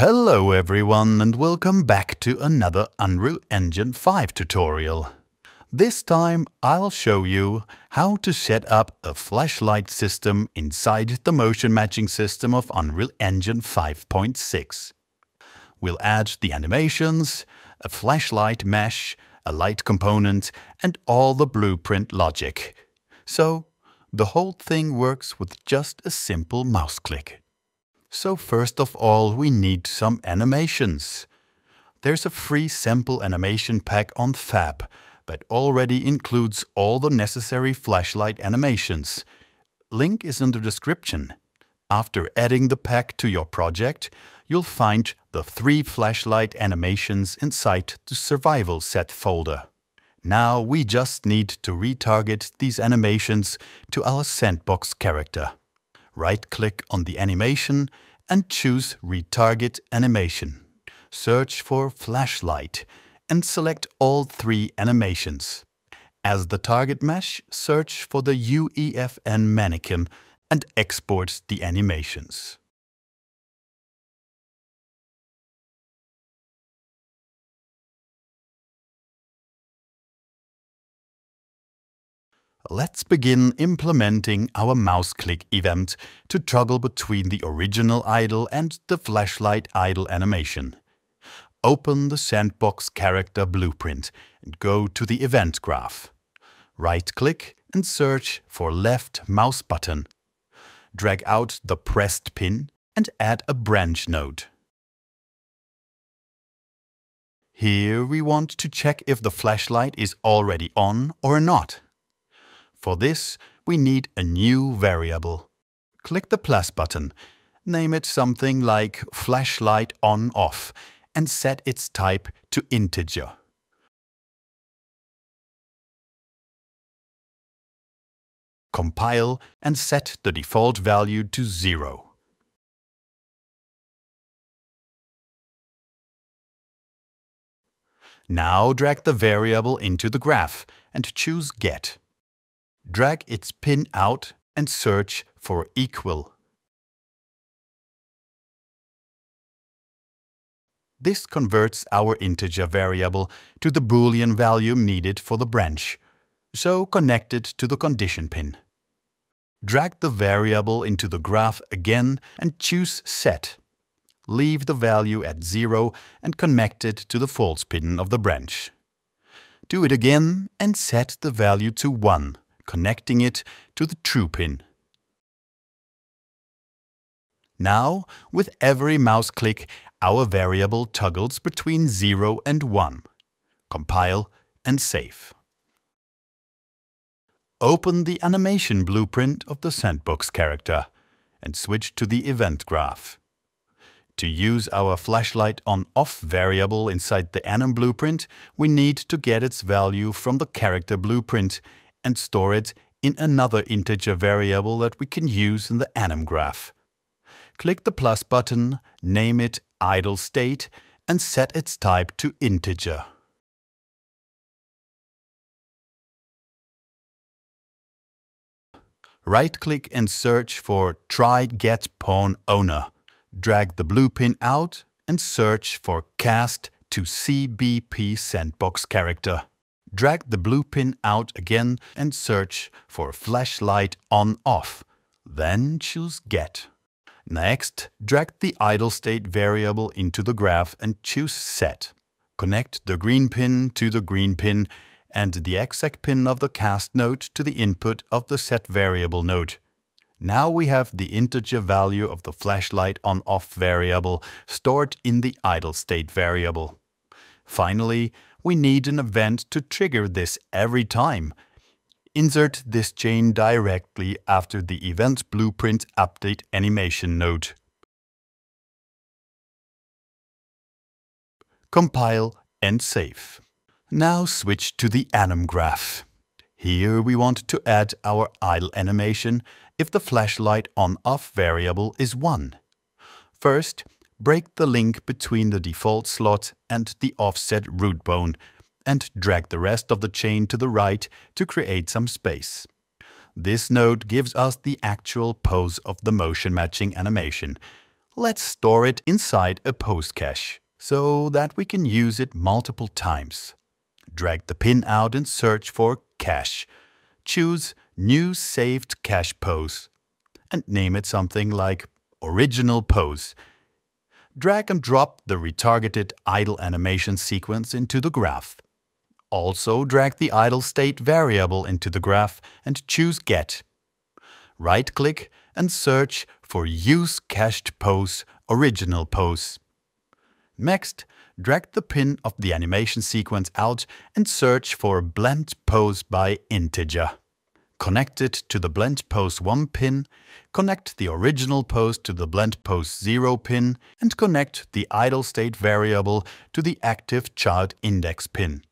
Hello everyone and welcome back to another Unreal Engine 5 tutorial. This time I'll show you how to set up a flashlight system inside the motion matching system of Unreal Engine 5.6. We'll add the animations, a flashlight mesh, a light component and all the blueprint logic. So the whole thing works with just a simple mouse click. So first of all, we need some animations. There's a free sample animation pack on Fab that already includes all the necessary flashlight animations. Link is in the description. After adding the pack to your project, you'll find the three flashlight animations inside the survival set folder. Now we just need to retarget these animations to our sandbox character right-click on the animation and choose Retarget Animation. Search for Flashlight and select all three animations. As the target mesh, search for the UEFN mannequin and export the animations. Let's begin implementing our mouse click event to toggle between the original idle and the flashlight idle animation. Open the sandbox character blueprint and go to the event graph. Right-click and search for left mouse button. Drag out the pressed pin and add a branch node. Here we want to check if the flashlight is already on or not. For this, we need a new variable. Click the plus button, name it something like flashlight on off and set its type to integer. Compile and set the default value to 0. Now drag the variable into the graph and choose Get drag its pin out and search for equal. This converts our integer variable to the boolean value needed for the branch, so connect it to the condition pin. Drag the variable into the graph again and choose Set. Leave the value at 0 and connect it to the false pin of the branch. Do it again and set the value to 1 connecting it to the true pin. Now, with every mouse click, our variable toggles between 0 and 1. Compile and save. Open the animation blueprint of the sandbox character and switch to the event graph. To use our flashlight on-off variable inside the anim blueprint, we need to get its value from the character blueprint and store it in another integer variable that we can use in the anim graph. Click the plus button, name it idle state and set its type to integer. Right-click and search for try get pawn owner. Drag the blue pin out and search for cast to CBP sandbox character. Drag the blue pin out again and search for flashlight on off. Then choose Get. Next, drag the idle state variable into the graph and choose Set. Connect the green pin to the green pin and the exec pin of the cast node to the input of the set variable node. Now we have the integer value of the flashlight on off variable stored in the idle state variable. Finally, we need an event to trigger this every time. Insert this chain directly after the Event Blueprint Update animation node. Compile and save. Now switch to the anim graph. Here we want to add our idle animation if the flashlight on-off variable is 1. First, break the link between the default slot and the offset root bone and drag the rest of the chain to the right to create some space. This node gives us the actual pose of the motion matching animation. let's store it inside a pose cache so that we can use it multiple times. Drag the pin out and search for cache. Choose New Saved Cache Pose and name it something like Original Pose. Drag and drop the retargeted idle animation sequence into the graph. Also drag the idle state variable into the graph and choose Get. Right-click and search for Use Cached Pose Original Pose. Next, drag the pin of the animation sequence out and search for Blend Pose by Integer. Connect it to the Blend pose 1 pin, connect the original pose to the Blend pose 0 pin, and connect the idle state variable to the active child index pin.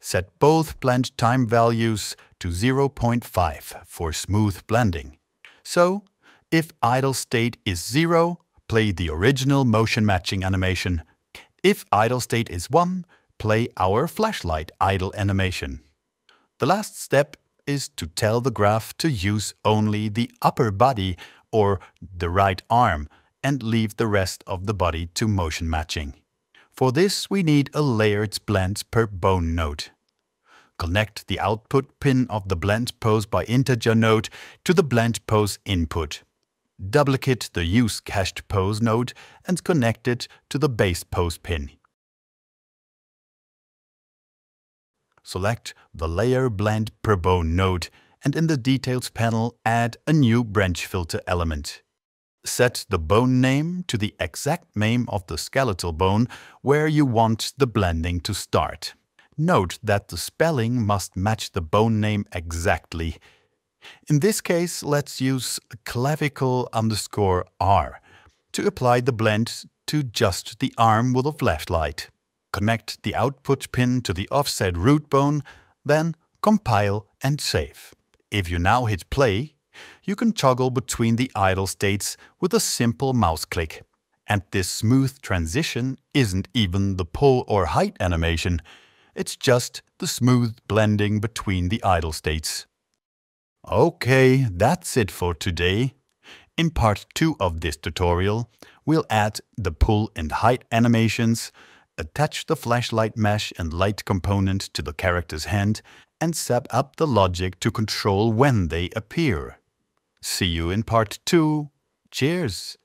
Set both blend time values to 0.5 for smooth blending. So, if idle state is 0, play the original motion matching animation if idle state is 1, play our flashlight idle animation. The last step is to tell the graph to use only the upper body or the right arm and leave the rest of the body to motion matching. For this we need a layered blend per bone node. Connect the output pin of the blend pose by integer node to the blend pose input duplicate the Use Cached Pose node and connect it to the Base Pose pin. Select the Layer Blend per Bone node and in the Details panel add a new branch filter element. Set the bone name to the exact name of the skeletal bone where you want the blending to start. Note that the spelling must match the bone name exactly in this case, let's use clavicle underscore R to apply the blend to just the arm with a flashlight. Connect the output pin to the offset root bone, then compile and save. If you now hit play, you can toggle between the idle states with a simple mouse click. And this smooth transition isn't even the pull or height animation, it's just the smooth blending between the idle states. Okay, that's it for today. In part 2 of this tutorial, we'll add the pull and height animations, attach the flashlight mesh and light component to the character's hand, and set up the logic to control when they appear. See you in part 2. Cheers!